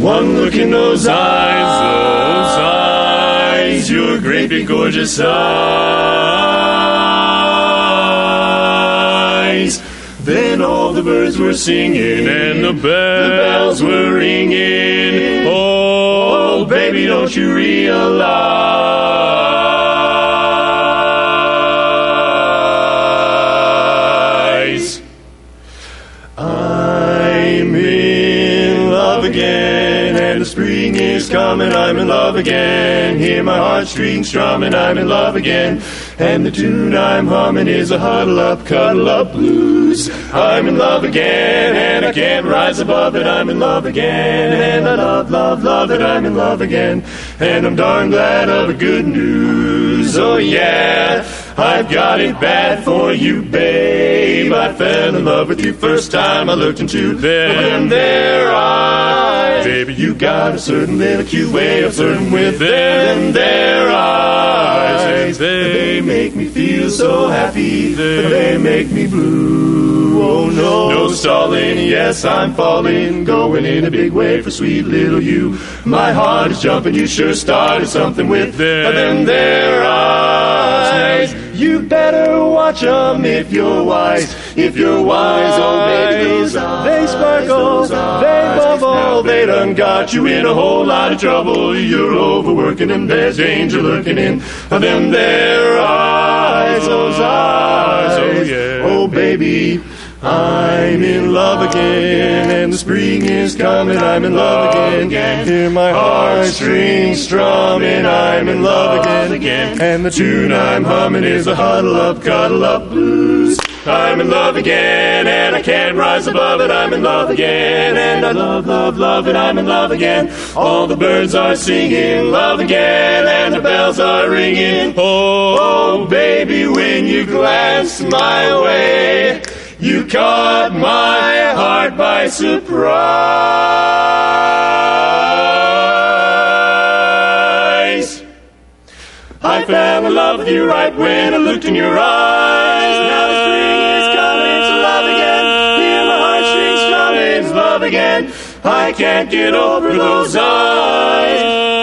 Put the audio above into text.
One look in those eyes, those eyes, your great big gorgeous eyes. Then all the birds were singing and the bells were ringing. Oh, baby, don't you realize? I'm in love again, and the spring is coming. I'm in love again. Hear my heartstrings strumming. I'm in love again, and the tune I'm humming is a huddle up, cuddle up blues. I'm in love again, and I can't rise above it. I'm in love again, and I love, love, love it. I'm in love again, and I'm darn glad of the good news. Oh yeah. I've got it bad for you, babe. I fell in love with you first time I looked into them there eyes. Baby, you got a certain little cute way of flirting with them there eyes. They make me feel so happy, but they make me blue. Oh no, no stalling. Yes, I'm falling, going in a big way for sweet little you. My heart is jumping. You sure started something with them there eyes. You better watch 'em if you're wise. If you're wise, oh baby, those eyes, they sparkle, those eyes. they bubble, they done got you in a whole lot of trouble. You're overworking and there's danger lurking in them there eyes, those eyes. Oh yeah, oh baby. I'm in love again, and the spring is coming. I'm in love again. Hear my heartstrings strumming. I'm in love again, and the tune I'm humming is a huddle up, cuddle up blues. I'm in love again, and I can't rise above it. I'm in love again, and I love, love, love it. I'm in love again. All the birds are singing love again, and the bells are ringing. Oh, Oh, baby, when you glance my way. You caught my heart by surprise. I fell in love with you right when I looked in your eyes. Now the spring is coming, it's love again. Hear my heartstrings it's love again. I can't get over those eyes.